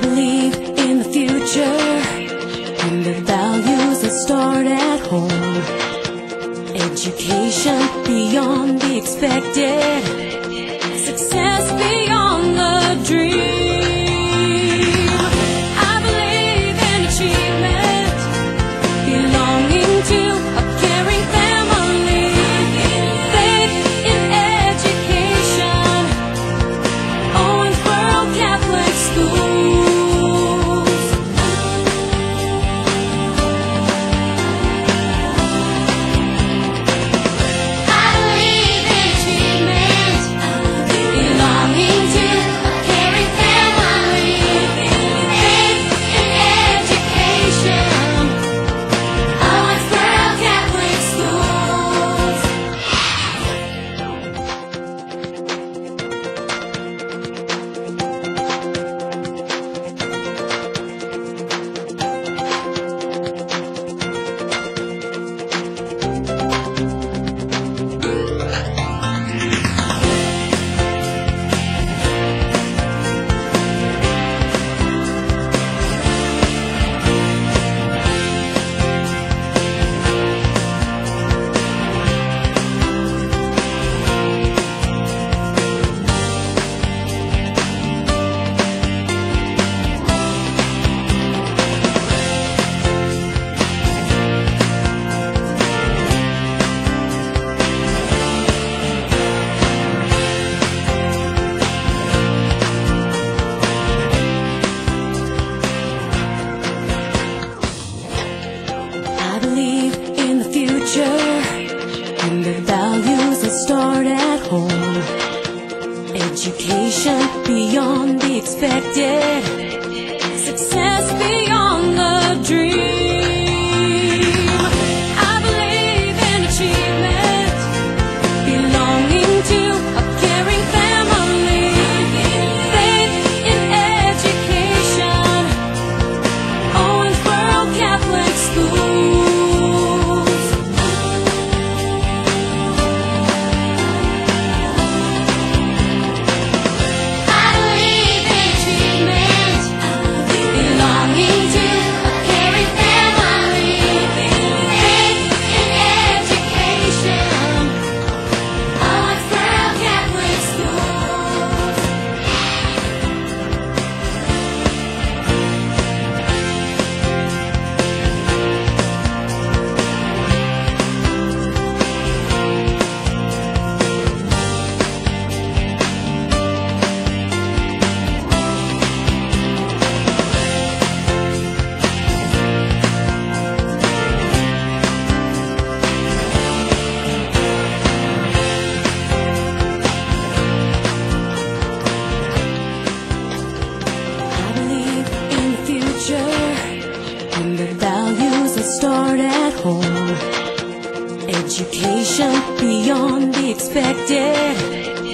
believe in the future and the values that start at home. Education beyond the expected. Education beyond the expected